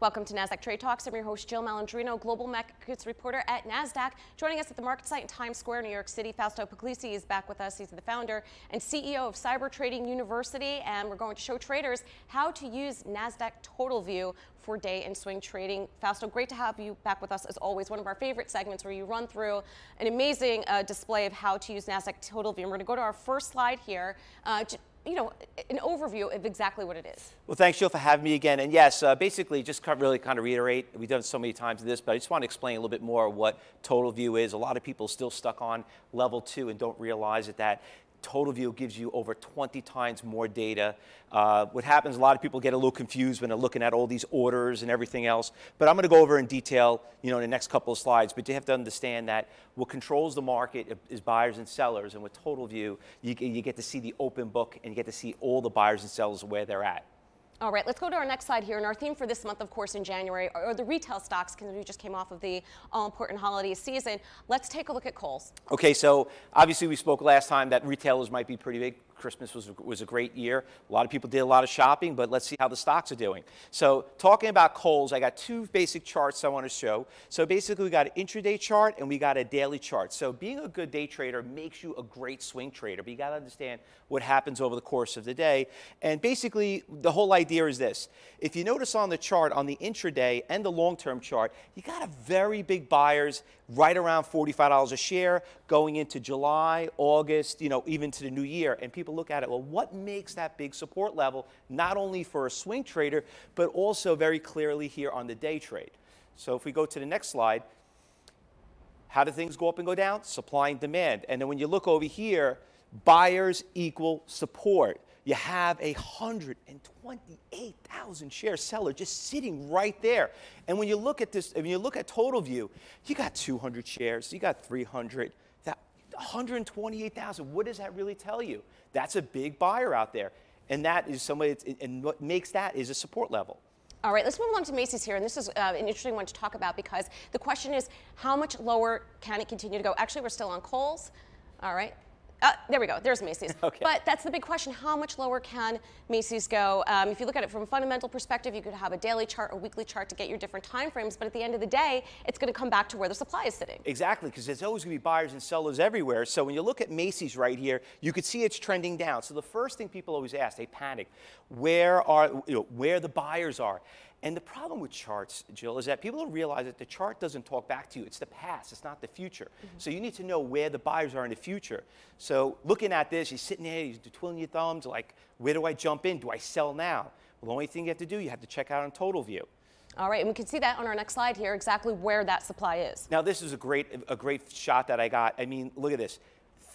Welcome to NASDAQ Trade Talks. I'm your host, Jill Malandrino, global markets reporter at NASDAQ. Joining us at the market site in Times Square, New York City, Fausto Pugliese is back with us. He's the founder and CEO of Cyber Trading University, and we're going to show traders how to use NASDAQ Total View for day and swing trading. Fausto, great to have you back with us as always. One of our favorite segments where you run through an amazing uh, display of how to use NASDAQ Total View. And we're going to go to our first slide here. Uh, you know, an overview of exactly what it is. Well, thanks, Jill, for having me again. And yes, uh, basically, just really kind of reiterate, we've done so many times this, but I just want to explain a little bit more what total view is. A lot of people still stuck on level two and don't realize that that Total View gives you over 20 times more data. Uh, what happens, a lot of people get a little confused when they're looking at all these orders and everything else. But I'm going to go over in detail, you know, in the next couple of slides. But you have to understand that what controls the market is buyers and sellers. And with TotalView, you, you get to see the open book and you get to see all the buyers and sellers where they're at. All right, let's go to our next slide here. And our theme for this month, of course, in January are the retail stocks because we just came off of the all-important holiday season. Let's take a look at Kohl's. Okay, so obviously we spoke last time that retailers might be pretty big. Christmas was, was a great year. A lot of people did a lot of shopping, but let's see how the stocks are doing. So talking about Kohl's, I got two basic charts I want to show. So basically we got an intraday chart and we got a daily chart. So being a good day trader makes you a great swing trader, but you got to understand what happens over the course of the day. And basically the whole idea is this. If you notice on the chart, on the intraday and the long-term chart, you got a very big buyers right around $45 a share going into July, August, you know, even to the new year. And people look at it, well, what makes that big support level, not only for a swing trader, but also very clearly here on the day trade. So if we go to the next slide, how do things go up and go down? Supply and demand. And then when you look over here, buyers equal support you have a 128,000 share seller just sitting right there. And when you look at this, when you look at total view, you got 200 shares, you got 300, that 128,000. What does that really tell you? That's a big buyer out there. And that is somebody, and what makes that is a support level. All right, let's move along to Macy's here, and this is uh, an interesting one to talk about because the question is, how much lower can it continue to go? Actually, we're still on Kohl's. All right, uh, there we go. There's Macy's. Okay. But that's the big question. How much lower can Macy's go? Um, if you look at it from a fundamental perspective, you could have a daily chart, a weekly chart to get your different time frames. But at the end of the day, it's going to come back to where the supply is sitting. Exactly, because there's always going to be buyers and sellers everywhere. So when you look at Macy's right here, you could see it's trending down. So the first thing people always ask, they panic, where are you know, where the buyers are. And the problem with charts, Jill, is that people don't realize that the chart doesn't talk back to you. It's the past, it's not the future. Mm -hmm. So you need to know where the buyers are in the future. So looking at this, you're sitting there, you're twiddling your thumbs, like, where do I jump in? Do I sell now? Well, the only thing you have to do, you have to check out on total view. All right, and we can see that on our next slide here, exactly where that supply is. Now, this is a great, a great shot that I got. I mean, look at this.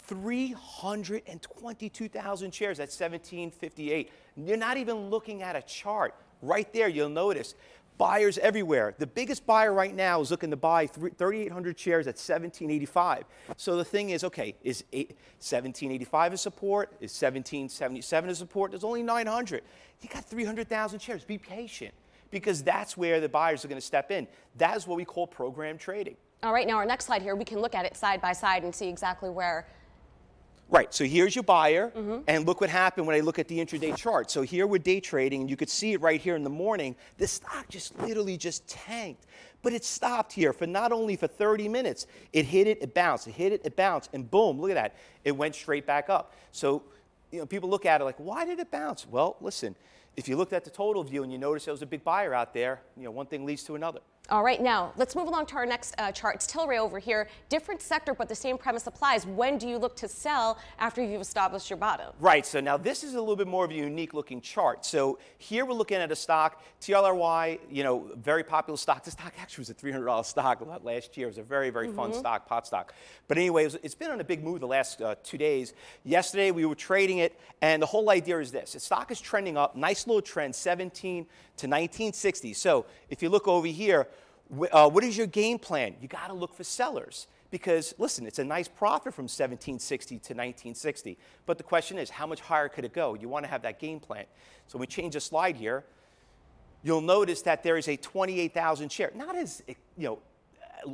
322,000 shares at 1758. You're not even looking at a chart. Right there, you'll notice buyers everywhere. The biggest buyer right now is looking to buy 3,800 shares at 1785. So the thing is, okay, is 1785 a support? Is 1777 a support? There's only 900. You got 300,000 shares. Be patient because that's where the buyers are going to step in. That is what we call program trading. All right, now our next slide here, we can look at it side by side and see exactly where Right, so here's your buyer, mm -hmm. and look what happened when I look at the intraday chart. So here we're day trading, and you could see it right here in the morning. The stock just literally just tanked. But it stopped here for not only for 30 minutes. It hit it, it bounced, it hit it, it bounced, and boom, look at that. It went straight back up. So, you know, people look at it like, why did it bounce? Well, listen, if you looked at the total view and you notice there was a big buyer out there, you know, one thing leads to another. All right, now let's move along to our next uh, chart. It's Tilray over here. Different sector, but the same premise applies. When do you look to sell after you've established your bottom? Right, so now this is a little bit more of a unique looking chart. So here we're looking at a stock, TLRY, you know, very popular stock. The stock actually was a $300 stock last year. It was a very, very mm -hmm. fun mm-hmm. stock, pot stock. But anyway, it has been on a big move the last uh, two days. Yesterday we were trading it, and the whole idea is this. The stock is trending up, nice little trend, 17 to 1960. So if you look over here, uh, what is your game plan? You got to look for sellers because listen, it's a nice profit from 1760 to 1960. But the question is, how much higher could it go? You want to have that game plan. So we change the slide here. You'll notice that there is a 28,000 share, not as you know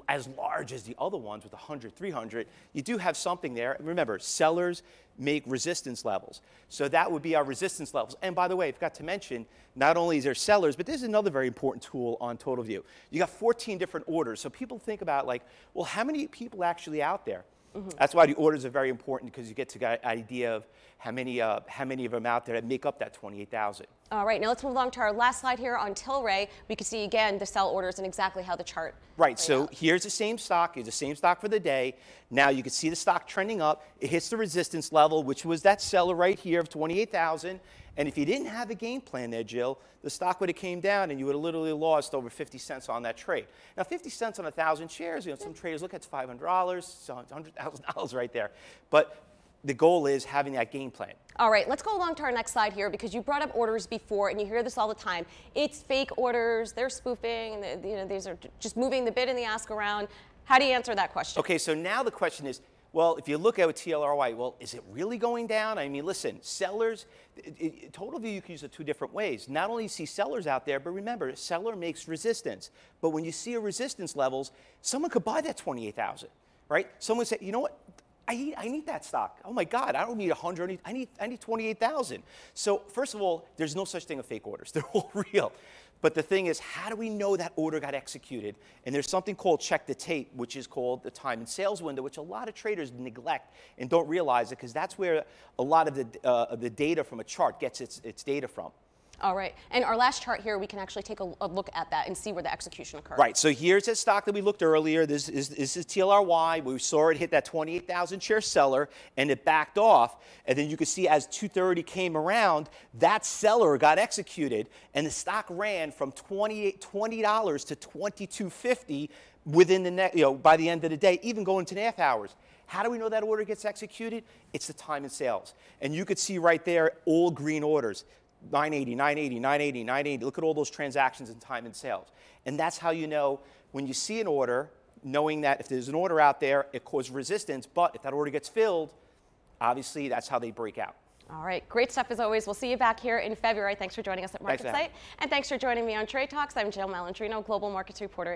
as large as the other ones with 100, 300, you do have something there. Remember, sellers make resistance levels. So that would be our resistance levels. And by the way, I forgot to mention, not only is there sellers, but there's another very important tool on Total View. You got 14 different orders. So people think about like, well, how many people actually out there? Mm-hmm. That's why the orders are very important because you get to get an idea of how many, uh, how many of them out there that make up that 28,000. All right, now let's move on to our last slide here on Tilray. We can see again the sell orders and exactly how the chart. Right, so out. here's the same stock, it's the same stock for the day. Now you can see the stock trending up. It hits the resistance level, which was that seller right here of 28,000. And if you didn't have a game plan there, Jill, the stock would have came down and you would have literally lost over 50 cents on that trade. Now, 50 cents on a 1,000 shares, you know, some traders look at $500, so it's $100,000 right there. But the goal is having that game plan. All right, let's go along to our next slide here because you brought up orders before and you hear this all the time. It's fake orders, they're spoofing, and you know, these are just moving the bid and the ask around. How do you answer that question? Okay, so now the question is, well, if you look at TLRY, well, is it really going down? I mean, listen, sellers, it, it, total view you can use it two different ways. Not only see sellers out there, but remember, seller makes resistance. But when you see a resistance levels, someone could buy that 28,000, right? Someone said, you know what? I need, I need that stock. Oh my God, I don't need 100, I need, I need 28,000. So first of all, there's no such thing as fake orders. They're all real. But the thing is, how do we know that order got executed? And there's something called check the tape, which is called the time and sales window, which a lot of traders neglect and don't realize it because that's where a lot of the, uh, the data from a chart gets its, its data from. All right. And our last chart here, we can actually take a, a, look at that and see where the execution occurred. Right. So here's that stock that we looked earlier. This is, this is TLRY. We saw it hit that 28,000 share seller and it backed off. And then you can see as 230 came around, that seller got executed and the stock ran from $20 to 22.50 within the next, you know, by the end of the day, even going to the half hours. How do we know that order gets executed? It's the time and sales. And you could see right there all green orders. 980, 980, 980, 980. Look at all those transactions in time and sales. And that's how you know when you see an order, knowing that if there's an order out there, it causes resistance, but if that order gets filled, obviously that's how they break out. All right, great stuff as always. We'll see you back here in February. Thanks for joining us at MarketSite. And thanks for joining me on Trade Talks. I'm Jill Malandrino, Global Markets Reporter